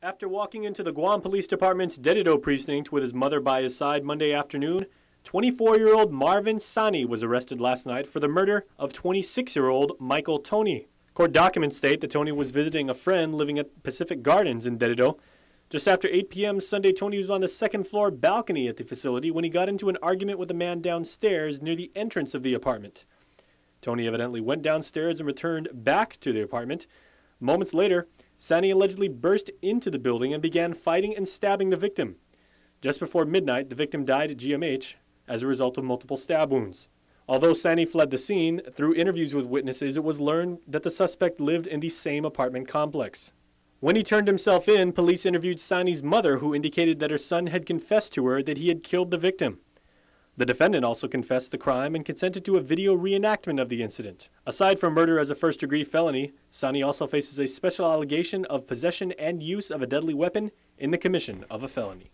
After walking into the Guam Police Department's Dededo precinct with his mother by his side Monday afternoon, 24 year old Marvin Sani was arrested last night for the murder of 26 year old Michael Tony. Court documents state that Tony was visiting a friend living at Pacific Gardens in Dededo. Just after 8 p.m. Sunday, Tony was on the second floor balcony at the facility when he got into an argument with a man downstairs near the entrance of the apartment. Tony evidently went downstairs and returned back to the apartment. Moments later, Sani allegedly burst into the building and began fighting and stabbing the victim. Just before midnight, the victim died at GMH as a result of multiple stab wounds. Although Sani fled the scene, through interviews with witnesses, it was learned that the suspect lived in the same apartment complex. When he turned himself in, police interviewed Sani's mother, who indicated that her son had confessed to her that he had killed the victim. The defendant also confessed the crime and consented to a video reenactment of the incident. Aside from murder as a first degree felony, Sani also faces a special allegation of possession and use of a deadly weapon in the commission of a felony.